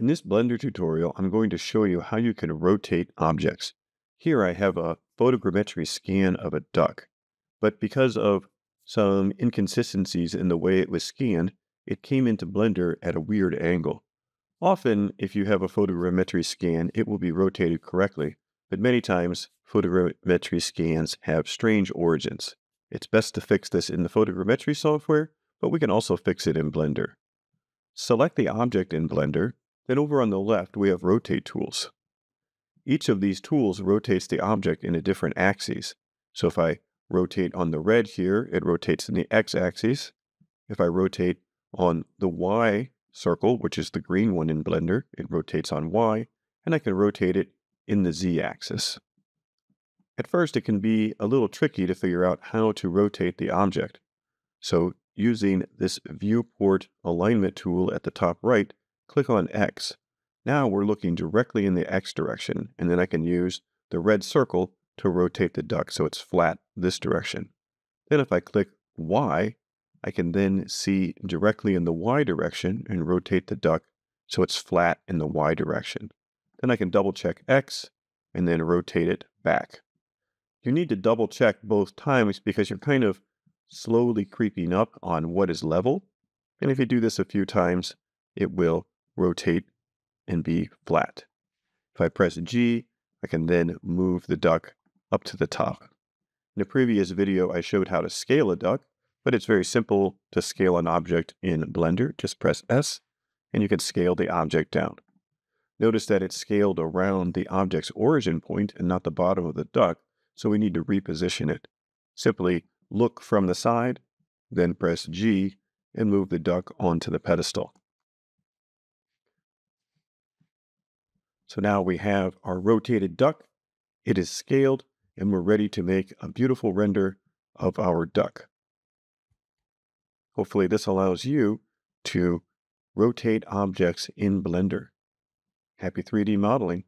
In this Blender tutorial, I'm going to show you how you can rotate objects. Here I have a photogrammetry scan of a duck, but because of some inconsistencies in the way it was scanned, it came into Blender at a weird angle. Often, if you have a photogrammetry scan, it will be rotated correctly, but many times photogrammetry scans have strange origins. It's best to fix this in the photogrammetry software, but we can also fix it in Blender. Select the object in Blender then over on the left, we have rotate tools. Each of these tools rotates the object in a different axis. So if I rotate on the red here, it rotates in the x-axis. If I rotate on the y circle, which is the green one in Blender, it rotates on y, and I can rotate it in the z-axis. At first, it can be a little tricky to figure out how to rotate the object. So using this viewport alignment tool at the top right, click on X. Now we're looking directly in the X direction, and then I can use the red circle to rotate the duck so it's flat this direction. Then if I click Y, I can then see directly in the Y direction and rotate the duck so it's flat in the Y direction. Then I can double check X and then rotate it back. You need to double check both times because you're kind of slowly creeping up on what is level. And if you do this a few times, it will rotate, and be flat. If I press G, I can then move the duck up to the top. In a previous video, I showed how to scale a duck, but it's very simple to scale an object in Blender. Just press S, and you can scale the object down. Notice that it's scaled around the object's origin point and not the bottom of the duck, so we need to reposition it. Simply look from the side, then press G, and move the duck onto the pedestal. So now we have our rotated duck. It is scaled and we're ready to make a beautiful render of our duck. Hopefully this allows you to rotate objects in Blender. Happy 3D modeling.